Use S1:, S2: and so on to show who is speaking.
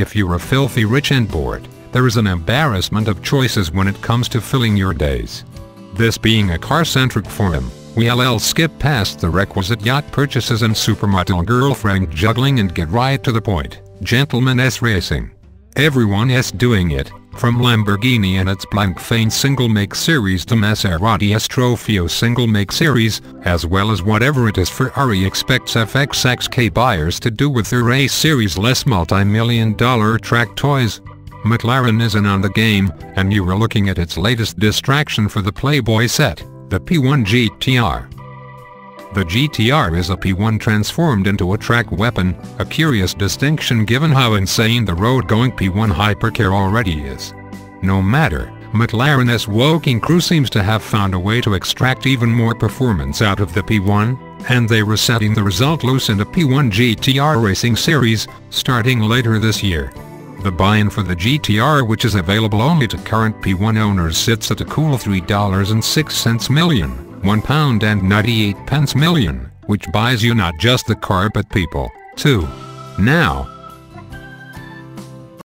S1: If you're a filthy rich and bored, there is an embarrassment of choices when it comes to filling your days. This being a car-centric forum, we'll skip past the requisite yacht purchases and supermodel girlfriend juggling and get right to the point, gentlemen S racing. Everyone is doing it, from Lamborghini and its Blancpain single make series to Maserati Trofeo single make series, as well as whatever it is Ferrari expects FXXK buyers to do with their A series less multi-million dollar track toys. McLaren isn't on the game, and you are looking at its latest distraction for the Playboy set, the P1 GTR. The GTR is a P1 transformed into a track weapon, a curious distinction given how insane the road-going P1 hypercar already is. No matter, McLaren's Woking crew seems to have found a way to extract even more performance out of the P1, and they are setting the result loose in a P1 GTR racing series, starting later this year. The buy-in for the GTR which is available only to current P1 owners sits at a cool $3.06 million. £1 and 98 pence million, which buys you not just the car but people, too. Now,